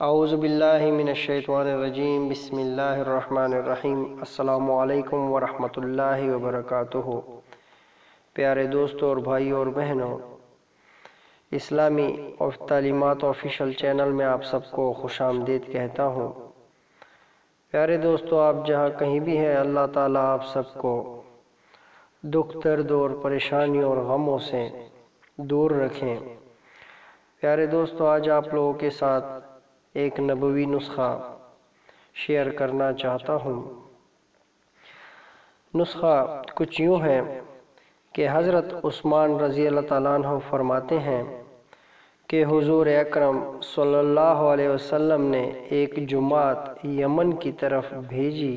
आउज़बिल्लिमिनशैतवानरजीम बिस्मिल्लाहिर्रहमानिर्रहीम अस्सलामु अलैकुम वरहमतुल्लाहि वबरकातुहु प्यारे दोस्तों और भाइयों और बहनों इस्लामी और तालीमत ऑफिशियल चैनल में आप सबको खुश आमदीद कहता हूँ प्यारे दोस्तों आप जहाँ कहीं भी हैं अल्लाह ताला आप सबको दुख, दर्द और परेशानियों और गमों से दूर रखें। प्यारे दोस्तों, आज आप लोगों के साथ एक नबवी नुस्खा शेयर करना चाहता हूँ। नुस्खा कुछ यूँ है कि हज़रत उस्मान रज़ी अल्लाह फरमाते हैं कि हुजूर अकरम सल्लल्लाहु अलैहि वसल्लम ने एक जुमात यमन की तरफ़ भेजी।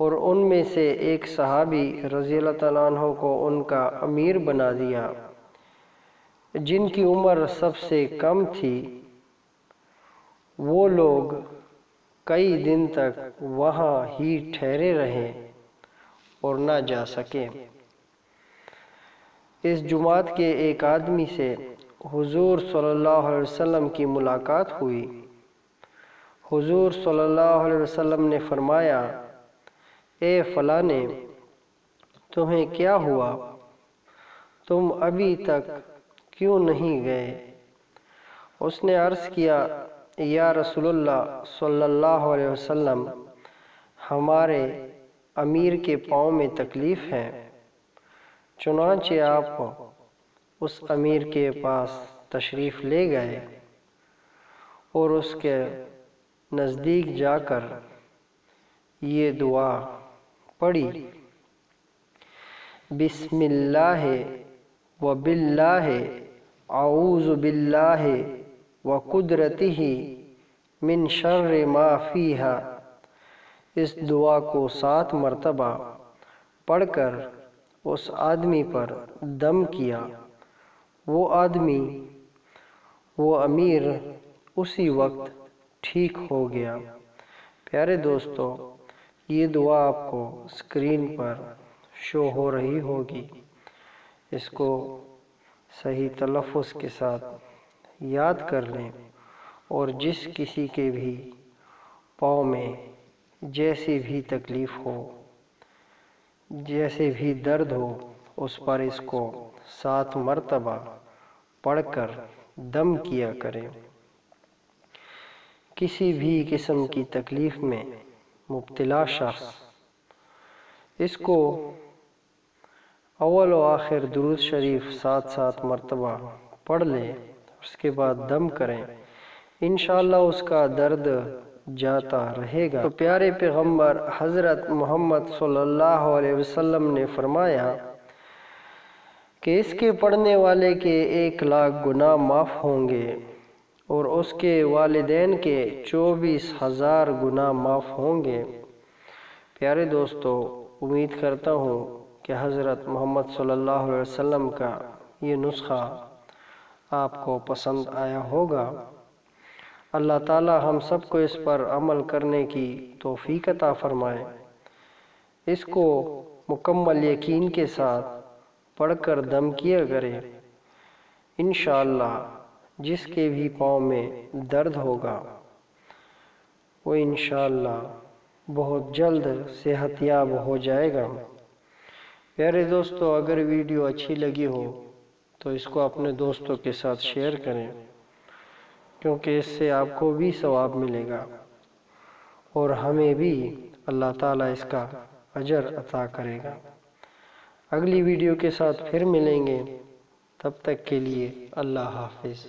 और उनमें से एक सहाबी रज़ी अन्हु को उनका अमीर बना दिया। जिनकी उम्र सबसे कम थी, वो लोग कई दिन तक वहाँ ही ठहरे रहे और ना जा सके। इस जुमात के एक आदमी से हुजूर सल्लल्लाहु अलैहि वसल्लम की मुलाकात हुई। हुजूर सल्लल्लाहु अलैहि वसल्लम ने फरमाया ए फलाने, तुम्हें क्या हुआ? तुम अभी तक क्यों नहीं गए? उसने अर्ज़ किया, या रसूलुल्लाह सल्लल्लाहु अलैहि वसल्लम, हमारे अमीर के पाँव में तकलीफ़ है। चुनाचे आप उस अमीर के पास तशरीफ़ ले गए और उसके नज़दीक जाकर ये दुआ पढ़ी। बिस्मिल्लाह व बिल्लाह, आऊज़ बिल्लाह व कुदरती मिन शर्र माफ़ीहा इस दुआ को सात मरतबा पढ़कर उस आदमी पर दम किया। वो आदमी, वो अमीर उसी वक्त ठीक हो गया। प्यारे दोस्तों ये दुआ आपको स्क्रीन पर शो हो रही होगी। इसको सही तलफ़ के साथ याद कर लें और जिस किसी के भी पाँव में जैसी भी तकलीफ़ हो, जैसे भी दर्द हो, उस पर इसको सात मरतबा पढ़कर दम किया करें। किसी भी किस्म की तकलीफ़ में मुब्तला शख्स इसको अव्वल व आखिर दुरूद शरीफ साथ सात मरतबा पढ़ लें उसके बाद दम करें इन उसका दर्द जाता रहेगा तो प्यारे पैगंबर हज़रत मोहम्मद सल्लल्लाहु अलैहि ने फरमाया कि इसके पढ़ने वाले के एक लाख गुनाह माफ़ होंगे और उसके वालदेन के चौबीस हज़ार गुना माफ़ होंगे। प्यारे दोस्तों, उम्मीद करता हूँ कि हज़रत मोहम्मद अलैहि वसल्लम का ये नुस्खा आपको पसंद आया होगा। अल्लाह ताला हम सबको इस पर अमल करने की तौफीक अता फरमाए। इसको मुकम्मल यकीन के साथ पढ़कर दम किया करें। इन जिसके भी पाँव में दर्द होगा, वो इन बहुत जल्द सेहतियाब हो जाएगा। प्यारे दोस्तों, अगर वीडियो अच्छी लगी हो तो इसको अपने दोस्तों के साथ शेयर करें, क्योंकि इससे आपको भी सवाब मिलेगा और हमें भी अल्लाह ताला इसका अजर अता करेगा। अगली वीडियो के साथ फिर मिलेंगे, तब तक के लिए अल्लाह हाफिज़।